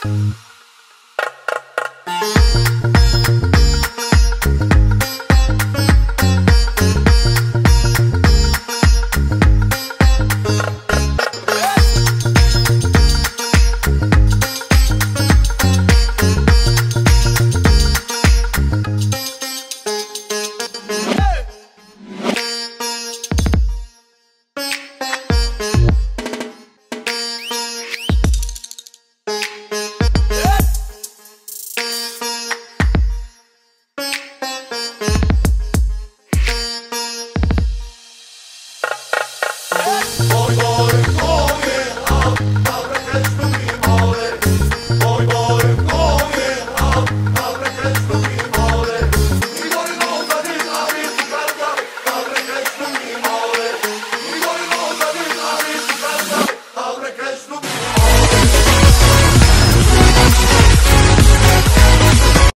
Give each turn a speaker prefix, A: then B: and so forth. A: Thank you. Yes.